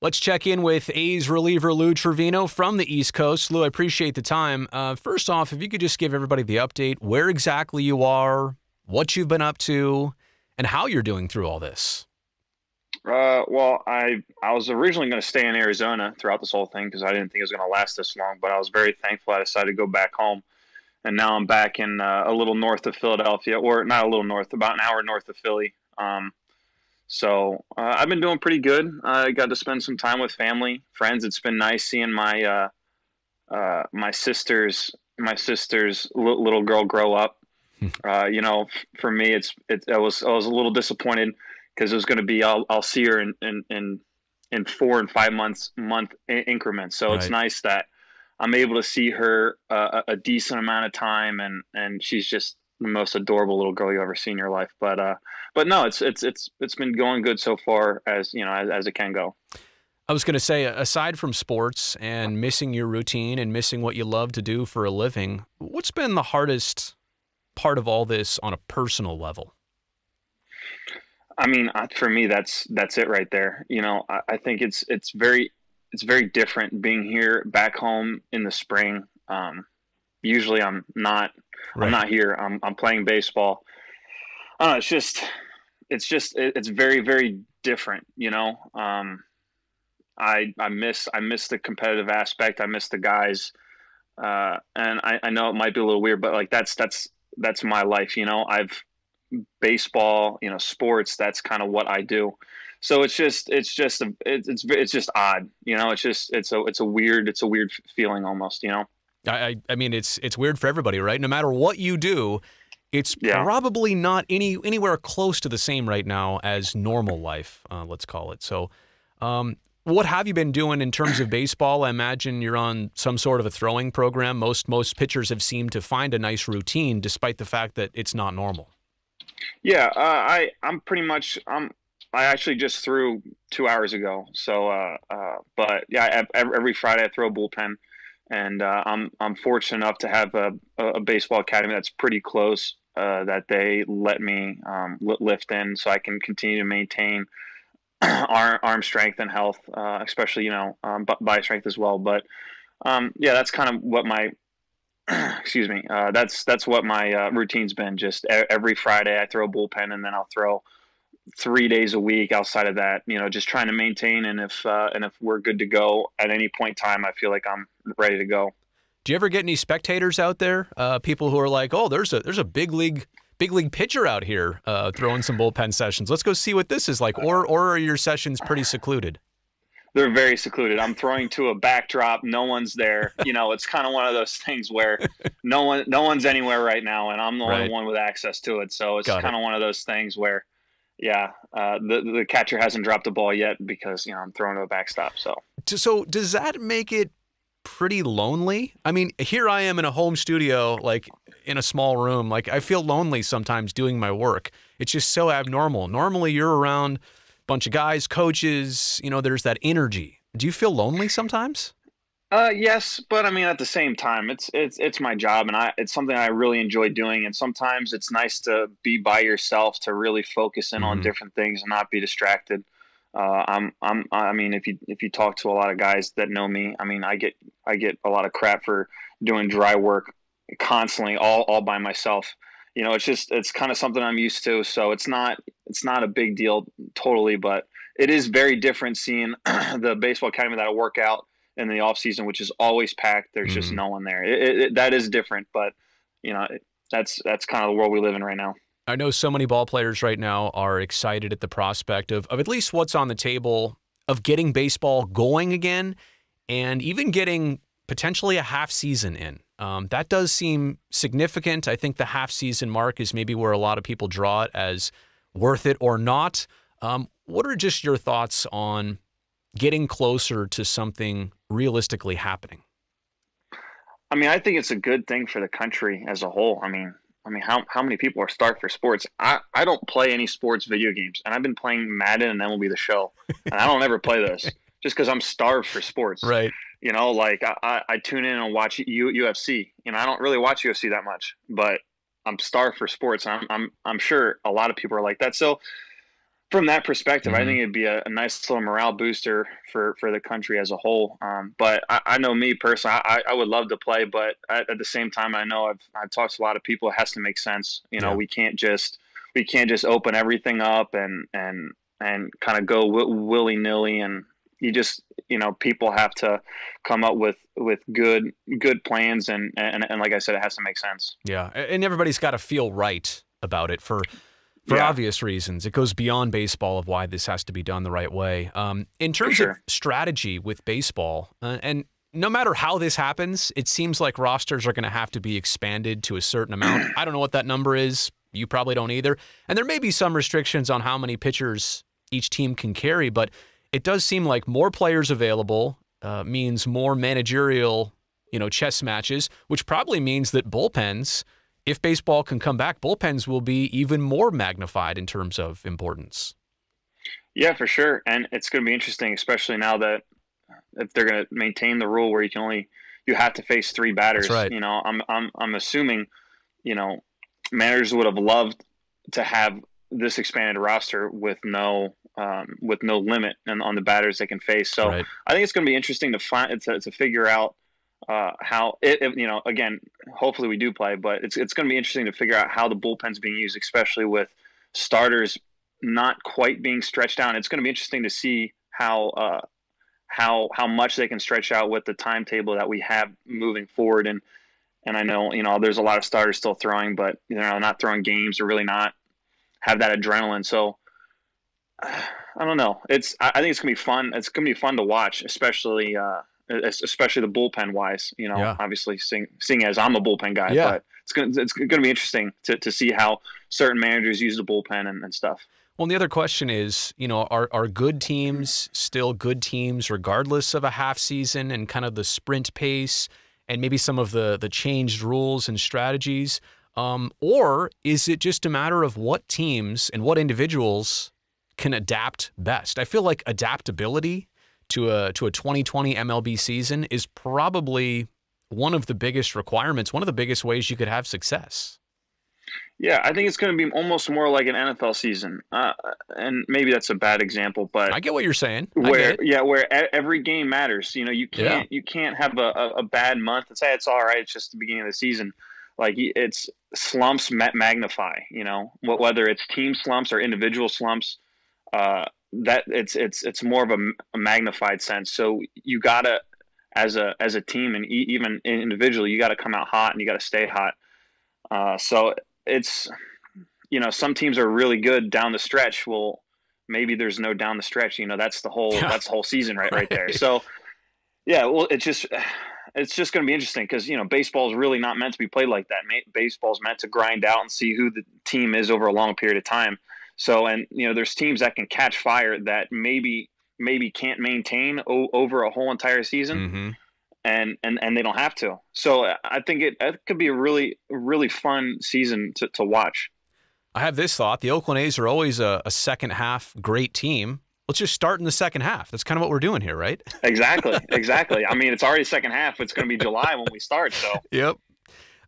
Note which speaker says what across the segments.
Speaker 1: Let's check in with A's reliever Lou Trivino from the East Coast. Lou, I appreciate the time. Uh, first off, if you could just give everybody the update where exactly you are, what you've been up to, and how you're doing through all this.
Speaker 2: Uh, well, I I was originally going to stay in Arizona throughout this whole thing because I didn't think it was going to last this long. But I was very thankful I decided to go back home, and now I'm back in uh, a little north of Philadelphia, or not a little north, about an hour north of Philly. Um, so uh, I've been doing pretty good. I got to spend some time with family, friends. It's been nice seeing my uh, uh, my sister's my sister's little girl grow up. Hmm. Uh, you know, for me, it's it, I was I was a little disappointed because it was going to be I'll I'll see her in in in, in four and five months month increments. So right. it's nice that I'm able to see her uh, a decent amount of time, and and she's just most adorable little girl you ever see in your life. But uh, but no, it's it's it's it's been going good so far as you know as, as it can go.
Speaker 1: I was going to say, aside from sports and missing your routine and missing what you love to do for a living, what's been the hardest part of all this on a personal level?
Speaker 2: I mean, for me, that's that's it right there. You know, I, I think it's it's very it's very different being here back home in the spring. Um, usually, I'm not right. I'm not here. I'm I'm playing baseball. I don't know. It's just it's just it's very very different you know um, i i miss i miss the competitive aspect i miss the guys uh, and I, I know it might be a little weird but like that's that's that's my life you know i've baseball you know sports that's kind of what i do so it's just it's just a, it's it's just odd you know it's just it's a it's a weird it's a weird feeling almost you know
Speaker 1: I, I mean it's it's weird for everybody right no matter what you do it's yeah. probably not any anywhere close to the same right now as normal life, uh, let's call it. So, um, what have you been doing in terms of baseball? I imagine you're on some sort of a throwing program. Most most pitchers have seemed to find a nice routine, despite the fact that it's not normal.
Speaker 2: Yeah, uh, I I'm pretty much I'm I actually just threw two hours ago. So, uh, uh, but yeah, every Friday I throw a bullpen and uh, I'm I'm fortunate enough to have a, a baseball academy that's pretty close uh, that they let me um, lift in, so I can continue to maintain arm, arm strength and health, uh, especially you know um, body strength as well. But um, yeah, that's kind of what my excuse me. Uh, that's that's what my uh, routine's been. Just every Friday I throw a bullpen, and then I'll throw three days a week outside of that you know just trying to maintain and if uh, and if we're good to go at any point in time i feel like i'm ready to go
Speaker 1: do you ever get any spectators out there uh, people who are like oh there's a there's a big league big league pitcher out here uh, throwing some bullpen sessions let's go see what this is like or or are your sessions pretty secluded
Speaker 2: they're very secluded. I'm throwing to a backdrop. No one's there. You know, it's kind of one of those things where no one, no one's anywhere right now, and I'm the right. only one with access to it. So it's kind of one of those things where yeah, uh, the the catcher hasn't dropped the ball yet because you know I'm throwing to a backstop. So
Speaker 1: so does that make it pretty lonely? I mean, here I am in a home studio, like in a small room. Like I feel lonely sometimes doing my work. It's just so abnormal. Normally you're around a bunch of guys, coaches. You know, there's that energy. Do you feel lonely sometimes?
Speaker 2: Uh, yes, but I mean at the same time, it's it's it's my job, and I it's something I really enjoy doing. And sometimes it's nice to be by yourself to really focus in mm-hmm. on different things and not be distracted. Uh, I'm I'm I mean if you if you talk to a lot of guys that know me, I mean I get I get a lot of crap for doing dry work constantly all all by myself. You know, it's just it's kind of something I'm used to, so it's not it's not a big deal totally, but it is very different seeing the baseball academy that I work out in the off season, which is always packed. There's mm-hmm. just no one there. It, it, it, that is different, but you know that's that's kind of the world we live in right now.
Speaker 1: I know so many ball players right now are excited at the prospect of, of at least what's on the table of getting baseball going again and even getting potentially a half season in. Um, that does seem significant. I think the half season mark is maybe where a lot of people draw it as worth it or not. Um, what are just your thoughts on getting closer to something realistically happening?
Speaker 2: I mean, I think it's a good thing for the country as a whole. I mean, I mean, how, how many people are starved for sports? I, I don't play any sports video games, and I've been playing Madden and MLB The Show, and I don't ever play this just because I'm starved for sports.
Speaker 1: Right.
Speaker 2: You know, like I, I, I tune in and watch U, UFC. You know, I don't really watch UFC that much, but I'm starved for sports. I'm, I'm, I'm sure a lot of people are like that. So from that perspective, mm-hmm. I think it'd be a, a, nice little morale booster for, for the country as a whole. Um, but I, I, know me personally, I, I, would love to play, but at, at, the same time, I know I've, I've talked to a lot of people. It has to make sense. You know, yeah. we can't just we can't just open everything up and and and kind of go w- willy nilly. And you just you know people have to come up with with good good plans and and, and like I said, it has to make sense.
Speaker 1: Yeah, and everybody's got to feel right about it for for yeah. obvious reasons. It goes beyond baseball of why this has to be done the right way. Um, in terms sure. of strategy with baseball, uh, and no matter how this happens, it seems like rosters are going to have to be expanded to a certain amount. I don't know what that number is. You probably don't either. And there may be some restrictions on how many pitchers each team can carry, but it does seem like more players available uh, means more managerial, you know, chess matches, which probably means that bullpens – if baseball can come back, bullpens will be even more magnified in terms of importance.
Speaker 2: Yeah, for sure. And it's going to be interesting, especially now that if they're going to maintain the rule where you can only you have to face three batters.
Speaker 1: Right.
Speaker 2: You know, I'm I'm I'm assuming, you know, managers would have loved to have this expanded roster with no um, with no limit on, on the batters they can face. So right. I think it's going to be interesting to find to, to figure out uh, how it, it, you know again hopefully we do play but it's it's going to be interesting to figure out how the bullpen's being used especially with starters not quite being stretched out. It's going to be interesting to see how uh, how how much they can stretch out with the timetable that we have moving forward. And and I know you know there's a lot of starters still throwing but you know not throwing games or really not have that adrenaline. So I don't know. It's I think it's gonna be fun. It's gonna be fun to watch especially uh, especially the bullpen wise. You know, yeah. obviously seeing seeing as I'm a bullpen guy, yeah. but it's gonna it's gonna be interesting to, to see how certain managers use the bullpen and, and stuff.
Speaker 1: Well, and the other question is, you know, are are good teams still good teams regardless of a half season and kind of the sprint pace and maybe some of the the changed rules and strategies? Um, or is it just a matter of what teams and what individuals can adapt best? I feel like adaptability to a to a 2020 MLB season is probably one of the biggest requirements, one of the biggest ways you could have success.
Speaker 2: Yeah, I think it's going to be almost more like an NFL season, uh, and maybe that's a bad example, but
Speaker 1: I get what you're saying.
Speaker 2: Where yeah, where every game matters. You know, you can't yeah. you can't have a, a, bad month and say it's all right. It's just the beginning of the season. Like it's slumps magnify. You know, whether it's team slumps or individual slumps. Uh, that it's it's it's more of a, a magnified sense. So you gotta as a as a team and even individually, you got to come out hot and you got to stay hot. Uh, so it's you know some teams are really good down the stretch. Well, maybe there's no down the stretch. You know that's the whole yeah. that's the whole season right right there. So yeah, well it's just it's just going to be interesting because you know baseball is really not meant to be played like that. Baseball is meant to grind out and see who the team is over a long period of time. So, and you know, there's teams that can catch fire that maybe maybe can't maintain o- over a whole entire season, mm-hmm. and and and they don't have to. So, I think it, it could be a really really fun season to, to watch.
Speaker 1: I have this thought: the Oakland A's are always a, a second half great team. Let's just start in the second half. That's kind of what we're doing here, right?
Speaker 2: exactly, exactly. I mean, it's already second half. It's going to be July when we start. So,
Speaker 1: yep.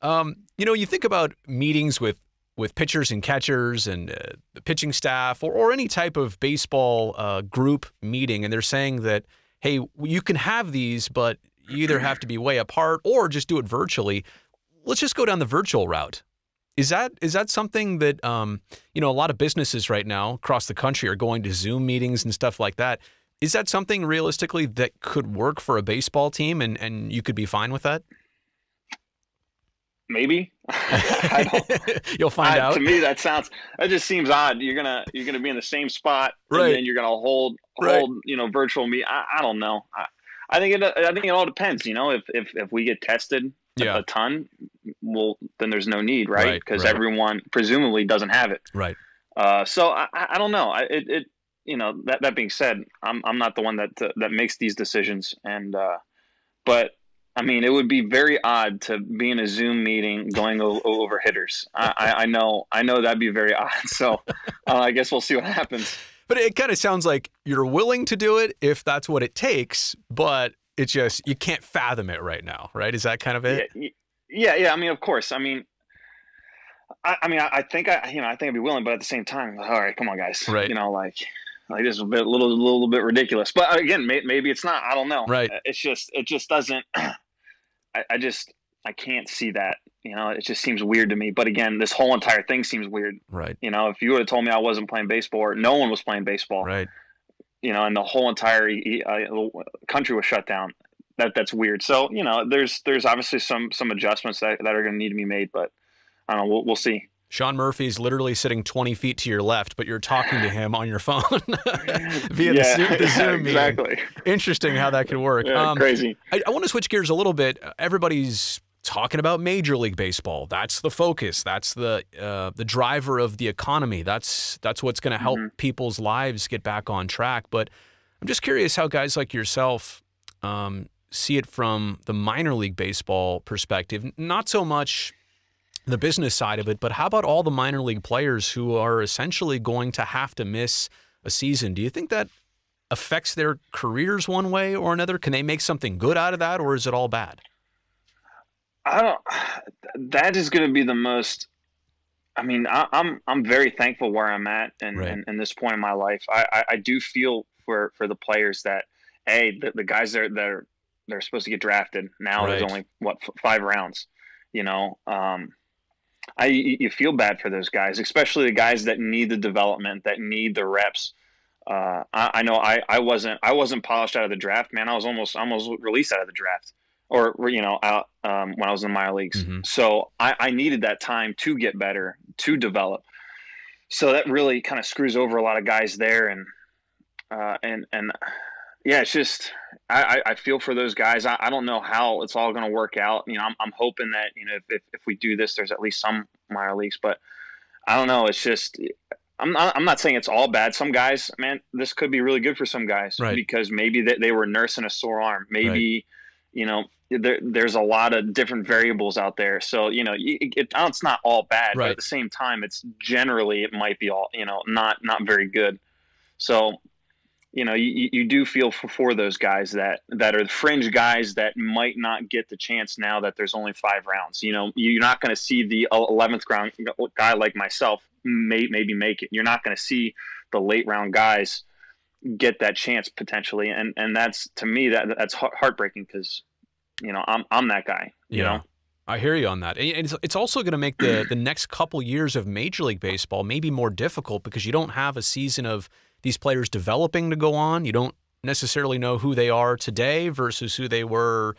Speaker 1: Um, you know, you think about meetings with with pitchers and catchers and uh, the pitching staff or, or any type of baseball uh, group meeting, and they're saying that, hey, you can have these, but you either have to be way apart or just do it virtually. Let's just go down the virtual route. Is that is that something that um, you know a lot of businesses right now across the country are going to Zoom meetings and stuff like that? Is that something realistically that could work for a baseball team and, and you could be fine with that?
Speaker 2: Maybe?
Speaker 1: You'll find
Speaker 2: I,
Speaker 1: out.
Speaker 2: to me that sounds that just seems odd. You're gonna you're gonna be in the same spot right. and then you're gonna hold right. hold you know virtual meet I, I don't know. I, I, think it I think it all depends you know if if, if we get tested yeah. a ton well then there's no need right? Because right, everyone presumably doesn't have it.
Speaker 1: Right.
Speaker 2: Uh, so I, I don't know. It, it you know that that being said I'm I'm not the one that uh, that makes these decisions and uh, but I mean, it would be very odd to be in a Zoom meeting going o- over hitters. I, I, know, I know that'd be very odd. So uh, I guess we'll see what happens.
Speaker 1: But it kind of sounds like you're willing to do it if that's what it takes, but it's just you can't fathom it right now, right? Is that kind of it?
Speaker 2: Yeah, yeah, yeah. I mean, of course. I mean, I, I mean, I, I, think I, you know, I think I'd be willing, but at the same time, all right, come on, guys,
Speaker 1: right?
Speaker 2: You know, like, like this is a bit, little, little bit ridiculous. But uh, again, may, maybe it's not. I don't know.
Speaker 1: Right?
Speaker 2: It's just, it just doesn't. I, I just, I can't see that. You know, it just seems weird to me. But again, this whole entire thing seems weird.
Speaker 1: Right.
Speaker 2: You know, if you would have told me I wasn't playing baseball or no one was playing baseball,
Speaker 1: right?
Speaker 2: You know, and the whole entire uh, country was shut down. That that's weird. So you know, there's there's obviously some some adjustments that, that are going to need to be made, but I don't know. We'll, we'll see.
Speaker 1: Sean Murphy's literally sitting 20 feet to your left, but you're talking to him on your phone via
Speaker 2: yeah,
Speaker 1: the, the Zoom
Speaker 2: exactly.
Speaker 1: Meeting. Interesting how that could work.
Speaker 2: Yeah, um, crazy.
Speaker 1: I, I want to switch gears a little bit. Everybody's talking about Major League Baseball. That's the focus. That's the uh, the driver of the economy. That's that's what's going to help mm-hmm. people's lives get back on track. But I'm just curious how guys like yourself um, see it from the minor league baseball perspective. Not so much the business side of it, but how about all the minor league players who are essentially going to have to miss a season? Do you think that affects their careers one way or another? Can they make something good out of that, or is it all bad?
Speaker 2: I don't. That is going to be the most. I mean, I, am I'm, I'm very thankful where I'm at and right. in, this point in my life. I, I, I, do feel for for the players that hey the, the guys that are, that are they're supposed to get drafted now. Right. There's only what five rounds. You know, um, I you feel bad for those guys, especially the guys that need the development, that need the reps. Uh, I, I, know I, I wasn't I wasn't polished out of the draft, man. I was almost almost released out of the draft, or you know, out um, when I was in the minor leagues. Mm-hmm. So I, I needed that time to get better, to develop. So that really kind of screws over a lot of guys there, and uh, and and yeah, it's just I, I feel for those guys. I, I don't know how it's all going to work out. You know, I'm, I'm hoping that you know if, if we do this, there's at least some minor leagues. But I don't know. It's just I'm not, I'm not saying it's all bad. Some guys, man, this could be really good for some guys
Speaker 1: right.
Speaker 2: because maybe they, they were nursing a sore arm. Maybe right. you know there, there's a lot of different variables out there. So you know it, it, oh, it's not all bad, right. but at the same time, it's generally it might be all you know not not very good. So you know, you, you do feel for, for those guys that that are the fringe guys that might not get the chance now that there's only five rounds. You know, you're not going to see the 11th round guy like myself may maybe make it. You're not going to see the late round guys get that chance potentially, and and that's to me that that's heartbreaking because you know I'm I'm that guy. You yeah. know.
Speaker 1: I hear you on that. And it's, it's also going to make the, the next couple years of Major League Baseball maybe more difficult because you don't have a season of these players developing to go on. You don't necessarily know who they are today versus who they were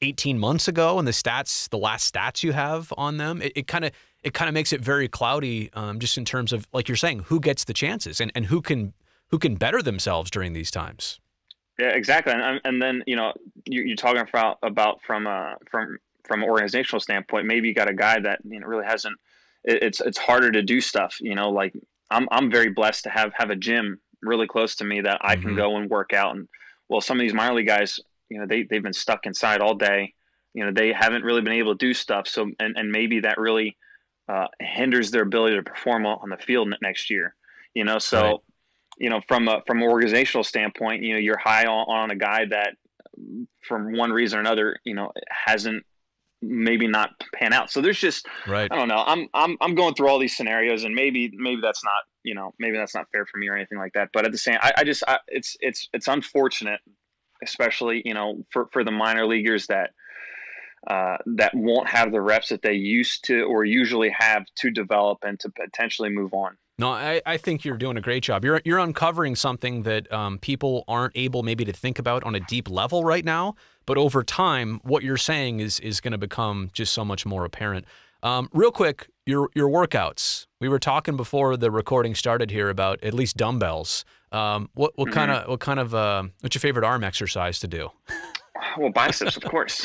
Speaker 1: 18 months ago and the stats, the last stats you have on them. It kind of it kind of makes it very cloudy, um, just in terms of like you're saying, who gets the chances and, and who can who can better themselves during these times.
Speaker 2: Yeah, exactly. And, and then you know you, are talking about about from a from from an organizational standpoint. Maybe you got a guy that you know really hasn't. It, it's it's harder to do stuff. You know, like I'm I'm very blessed to have have a gym really close to me that I can mm-hmm. go and work out. And well, some of these minor league guys, you know, they they've been stuck inside all day. You know, they haven't really been able to do stuff. So and and maybe that really uh, hinders their ability to perform on the field next year. You know, so right. you know from a from an organizational standpoint, you know, you're high on, on a guy that from one reason or another, you know, hasn't maybe not pan out. So there's just
Speaker 1: right.
Speaker 2: I don't know. I'm I'm I'm going through all these scenarios, and maybe maybe that's not you know maybe that's not fair for me or anything like that. But at the same, I, I just I, it's it's it's unfortunate, especially you know for for the minor leaguers that. Uh, that won't have the reps that they used to or usually have to develop and to potentially move on.
Speaker 1: No, I, I think you're doing a great job. You're you're uncovering something that um, people aren't able maybe to think about on a deep level right now. But over time, what you're saying is is going to become just so much more apparent. Um, real quick, your your workouts. We were talking before the recording started here about at least dumbbells. Um, what what mm-hmm. kind of what kind of uh, what's your favorite arm exercise to do?
Speaker 2: Well, biceps, of course.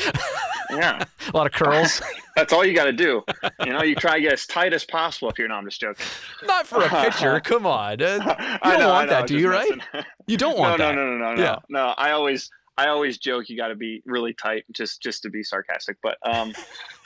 Speaker 2: Yeah,
Speaker 1: a lot of curls.
Speaker 2: That's all you got to do. You know, you try to get as tight as possible. If you're not, I'm just joking.
Speaker 1: Not for a pitcher. Come on. Uh, you don't know, want that, do you? Right? You don't want
Speaker 2: no,
Speaker 1: that.
Speaker 2: No, no, no, no, yeah. no. No, I always I always joke you got to be really tight just just to be sarcastic. But um,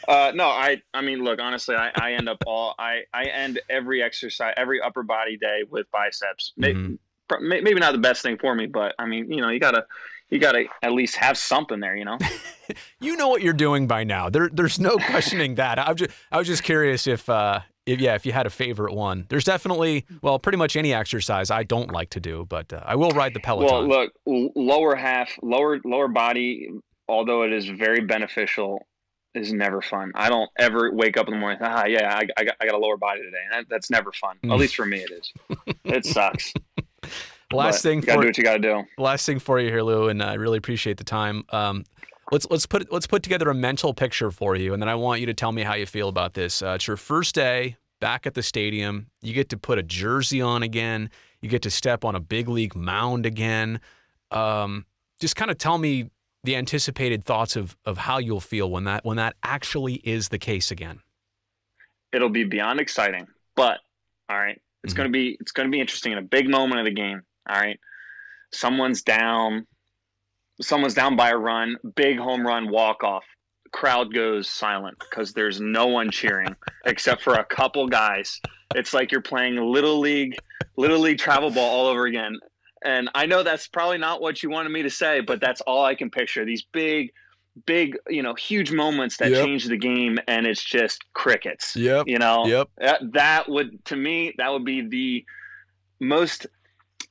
Speaker 2: uh, no, I I mean, look, honestly, I, I end up all I I end every exercise, every upper body day with biceps. Mm-hmm. Maybe, maybe not the best thing for me, but I mean, you know, you gotta you gotta at least have something there, you know.
Speaker 1: you know what you're doing by now. There there's no questioning that. I was just I was just curious if uh, if, yeah, if you had a favorite one, there's definitely well, pretty much any exercise I don't like to do, but uh, I will ride the Peloton.
Speaker 2: Well, look, lower half, lower lower body, although it is very beneficial, is never fun. I don't ever wake up in the morning. Ah, yeah, I, I got I got a lower body today. That, that's never fun. At least for me, it is. it sucks.
Speaker 1: Last
Speaker 2: But
Speaker 1: thing
Speaker 2: you gotta
Speaker 1: for
Speaker 2: do what you gotta do.
Speaker 1: last thing for you here, Lou, and I really appreciate the time. Um, let's let's put let's put together a mental picture for you, and then I want you to tell me how you feel about this. Uh, it's your first day back at the stadium. You get to put a jersey on again. You get to step on a big league mound again. Um, just kind of tell me the anticipated thoughts of of how you'll feel when that when that actually is the case again.
Speaker 2: It'll be beyond exciting, but all right, it's
Speaker 1: Mhm.
Speaker 2: gonna be it's gonna be interesting in a big moment of the game. All right, someone's down, someone's down by a run, big home run, walk off. Crowd goes silent because there's no one cheering except for a couple guys. It's like you're playing little league, little league travel ball all over again. And I know that's probably not what you wanted me to say, but that's all I can picture. These big, big, you know, huge moments that
Speaker 1: Yep.
Speaker 2: change the game, and it's just crickets.
Speaker 1: Yep.
Speaker 2: You know,
Speaker 1: Yep.
Speaker 2: that, that would to me that would be the most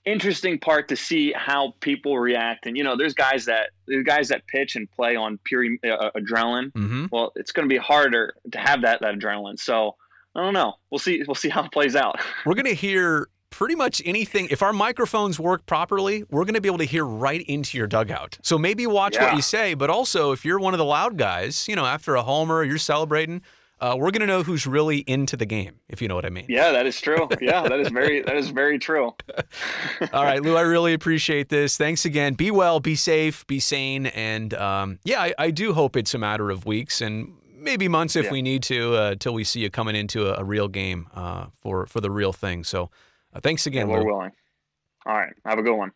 Speaker 2: interesting part to see how people react. And you know, there's guys that there's guys that pitch and play on pure uh, adrenaline.
Speaker 1: Mm-hmm.
Speaker 2: Well, it's going to be harder to have that that adrenaline. So I don't know. We'll see. We'll see how it plays out.
Speaker 1: We're going to hear pretty much anything. If our microphones work properly, we're going to be able to hear right into your dugout. So maybe watch what you say, but also if you're one of the loud guys, you know, after a homer, you're celebrating. Uh, we're going to know who's really into the game, if you know what I mean.
Speaker 2: Yeah, that is true. Yeah, that is very that is very true.
Speaker 1: All right, Lou, I really appreciate this. Thanks again. Be well, be safe, be sane. And um, yeah, I, I do hope it's a matter of weeks and maybe months if
Speaker 2: Yeah.
Speaker 1: we need to uh, till we see you coming into a, a real game uh, for, for the real thing. So uh, thanks
Speaker 2: Yeah,
Speaker 1: again,
Speaker 2: we're
Speaker 1: Lou.
Speaker 2: willing. All right. Have a good one.